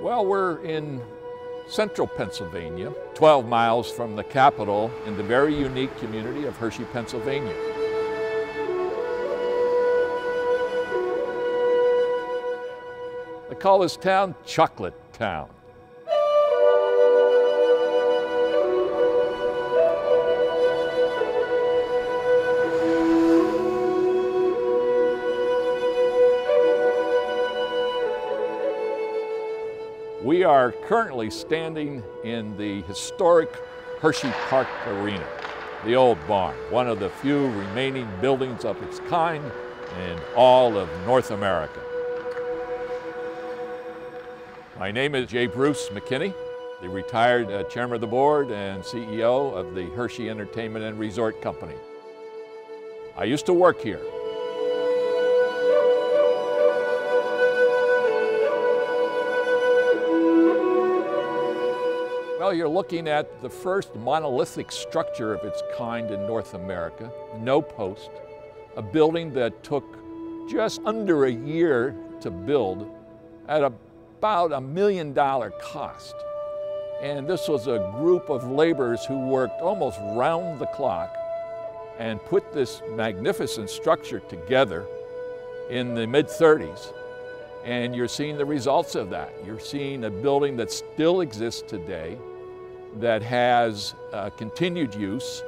Well, we're in central Pennsylvania, 12 miles from the capital in the very unique community of Hershey, Pennsylvania. They call this town Chocolate Town. We are currently standing in the historic Hershey Park Arena, the old barn, one of the few remaining buildings of its kind in all of North America. My name is J. Bruce McKinney, the retired uh, chairman of the board and CEO of the Hershey Entertainment and Resort Company. I used to work here Well, you're looking at the first monolithic structure of its kind in North America, no post, a building that took just under a year to build at about a million dollar cost. And this was a group of laborers who worked almost round the clock and put this magnificent structure together in the mid 30s. And you're seeing the results of that. You're seeing a building that still exists today, that has uh, continued use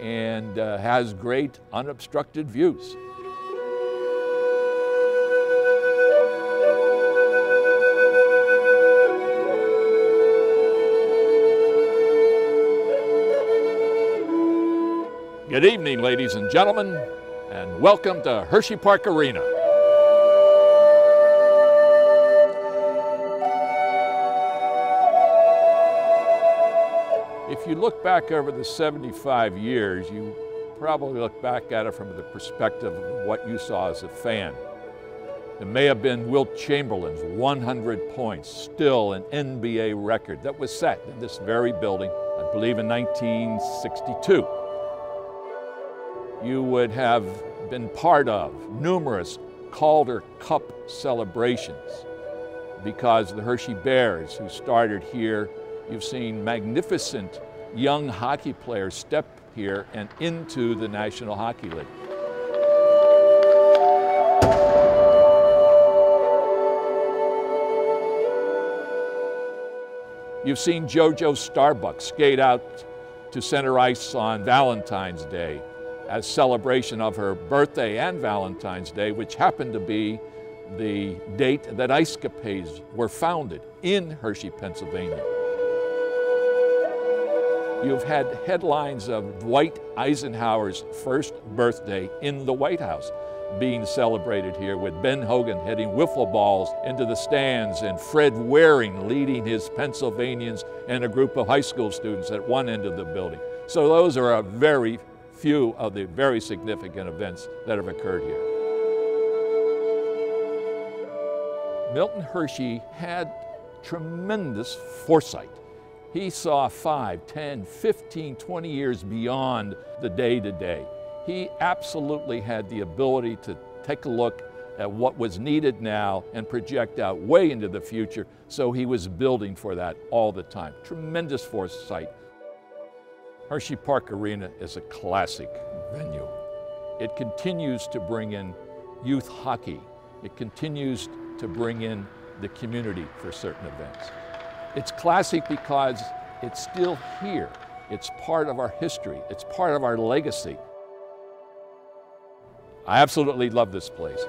and uh, has great unobstructed views. Good evening, ladies and gentlemen, and welcome to Hershey Park Arena. If you look back over the 75 years, you probably look back at it from the perspective of what you saw as a fan. It may have been Wilt Chamberlain's 100 points, still an NBA record that was set in this very building, I believe in 1962. You would have been part of numerous Calder Cup celebrations because the Hershey Bears, who started here, you've seen magnificent young hockey players step here and into the National Hockey League. You've seen JoJo Starbuck skate out to center ice on Valentine's Day as celebration of her birthday and Valentine's Day, which happened to be the date that Ice Capades were founded in Hershey, Pennsylvania. You've had headlines of Dwight Eisenhower's first birthday in the White House being celebrated here with Ben Hogan hitting wiffle balls into the stands and Fred Waring leading his Pennsylvanians and a group of high school students at one end of the building. So those are a very few of the very significant events that have occurred here. Milton Hershey had tremendous foresight. He saw 5, 10, 15, 20 years beyond the day to day. He absolutely had the ability to take a look at what was needed now and project out way into the future, so he was building for that all the time. Tremendous foresight. Hershey Park Arena is a classic venue. It continues to bring in youth hockey. It continues to bring in the community for certain events. It's classic because it's still here. It's part of our history. It's part of our legacy. I absolutely love this place.